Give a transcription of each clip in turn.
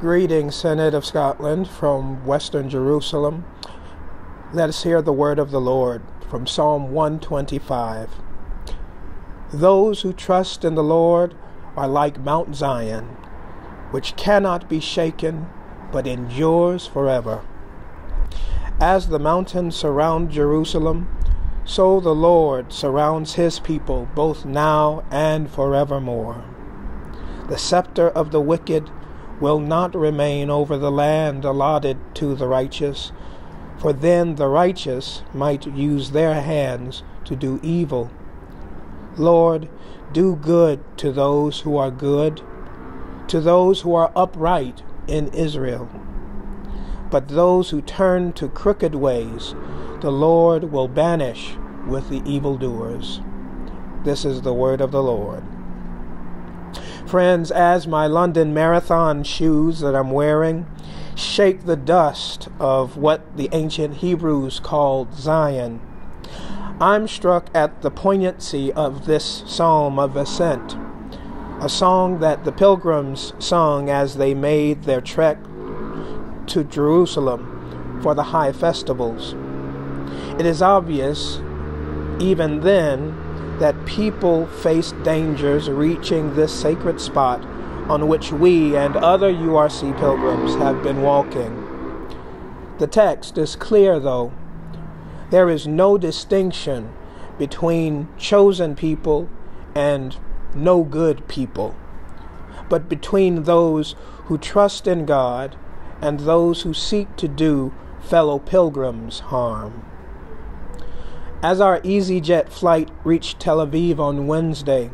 Greetings, Synod of Scotland from Western Jerusalem. Let us hear the word of the Lord from Psalm 125. Those who trust in the Lord are like Mount Zion, which cannot be shaken, but endures forever. As the mountains surround Jerusalem, so the Lord surrounds his people both now and forevermore. The scepter of the wicked will not remain over the land allotted to the righteous, for then the righteous might use their hands to do evil. Lord, do good to those who are good, to those who are upright in Israel. But those who turn to crooked ways, the Lord will banish with the evildoers. This is the word of the Lord. Friends, as my London Marathon shoes that I'm wearing shake the dust of what the ancient Hebrews called Zion, I'm struck at the poignancy of this psalm of ascent, a song that the pilgrims sung as they made their trek to Jerusalem for the high festivals. It is obvious, even then, that people face dangers reaching this sacred spot on which we and other URC pilgrims have been walking. The text is clear, though. There is no distinction between chosen people and no good people, but between those who trust in God and those who seek to do fellow pilgrims harm. As our EasyJet flight reached Tel Aviv on Wednesday,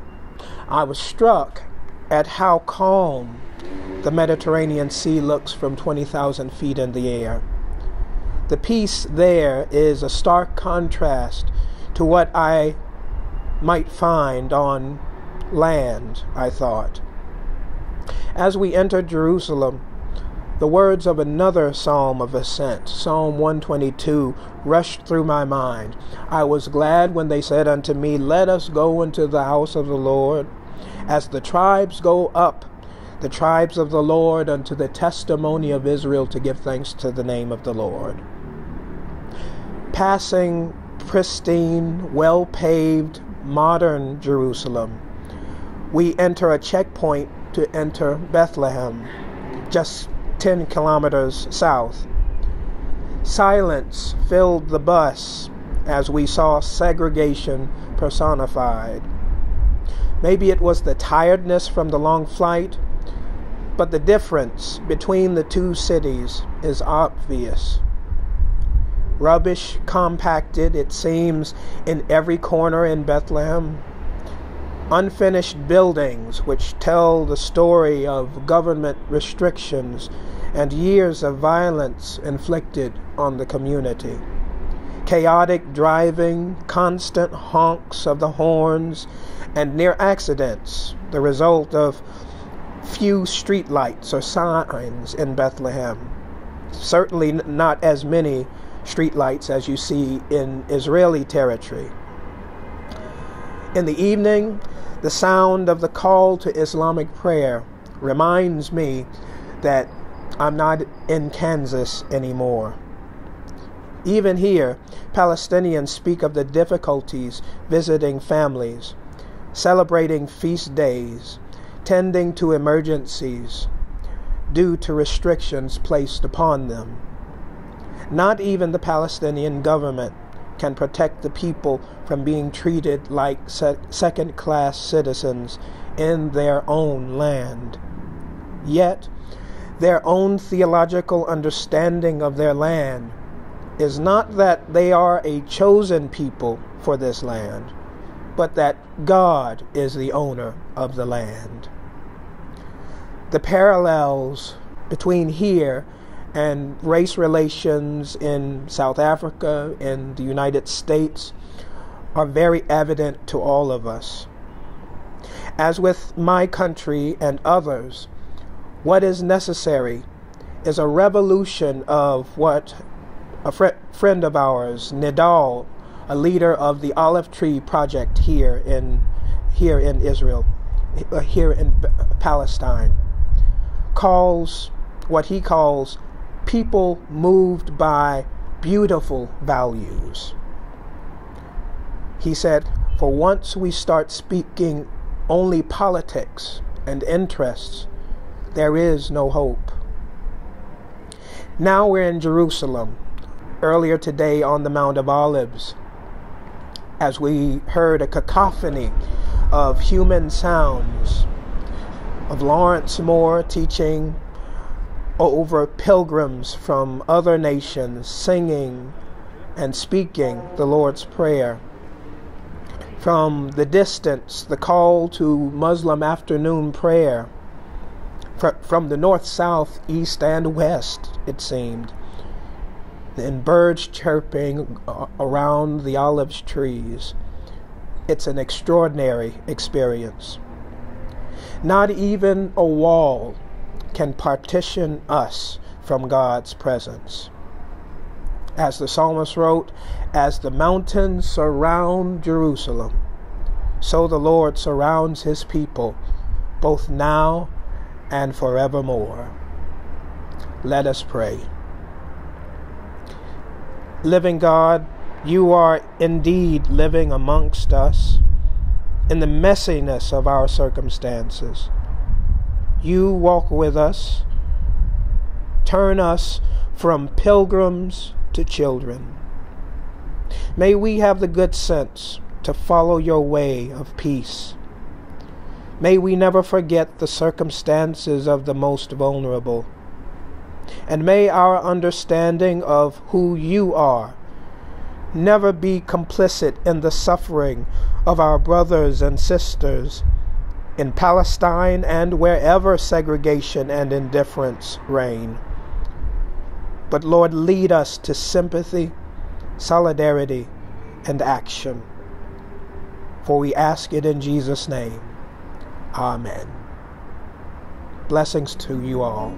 I was struck at how calm the Mediterranean Sea looks from 20,000 feet in the air. The peace there is a stark contrast to what I might find on land, I thought. As we entered Jerusalem, the words of another psalm of ascent, Psalm 122, rushed through my mind. I was glad when they said unto me, Let us go into the house of the Lord. As the tribes go up, the tribes of the Lord, unto the testimony of Israel to give thanks to the name of the Lord. Passing pristine, well paved, modern Jerusalem, we enter a checkpoint to enter Bethlehem, just 10 kilometers south. Silence filled the bus as we saw segregation personified. Maybe it was the tiredness from the long flight, but the difference between the two cities is obvious. Rubbish compacted, it seems, in every corner in Bethlehem unfinished buildings which tell the story of government restrictions and years of violence inflicted on the community. Chaotic driving, constant honks of the horns, and near accidents, the result of few streetlights or signs in Bethlehem. Certainly not as many streetlights as you see in Israeli territory. In the evening, the sound of the call to Islamic prayer reminds me that I'm not in Kansas anymore. Even here, Palestinians speak of the difficulties visiting families, celebrating feast days, tending to emergencies due to restrictions placed upon them. Not even the Palestinian government can protect the people from being treated like se- second class citizens in their own land. Yet, their own theological understanding of their land is not that they are a chosen people for this land, but that God is the owner of the land. The parallels between here and race relations in South Africa and the United States are very evident to all of us. As with my country and others, what is necessary is a revolution of what a fr- friend of ours, Nidal, a leader of the Olive Tree Project here in here in Israel, uh, here in Palestine, calls what he calls people moved by beautiful values. He said, For once we start speaking only politics and interests, there is no hope. Now we're in Jerusalem, earlier today on the Mount of Olives, as we heard a cacophony of human sounds of Lawrence Moore teaching over pilgrims from other nations singing and speaking the Lord's Prayer. From the distance, the call to Muslim afternoon prayer. From the north, south, east, and west, it seemed. And birds chirping uh, around the olive trees. It's an extraordinary experience. Not even a wall can partition us from God's presence. As the psalmist wrote, As the mountains surround Jerusalem, so the Lord surrounds his people, both now and forevermore. Let us pray. Living God, you are indeed living amongst us in the messiness of our circumstances you walk with us. Turn us from pilgrims to children. May we have the good sense to follow your way of peace. May we never forget the circumstances of the most vulnerable. And may our understanding of who you are never be complicit in the suffering of our brothers and sisters in Palestine and wherever segregation and indifference reign. But Lord, lead us to sympathy, solidarity, and action. For we ask it in Jesus' name. Amen. Blessings to you all.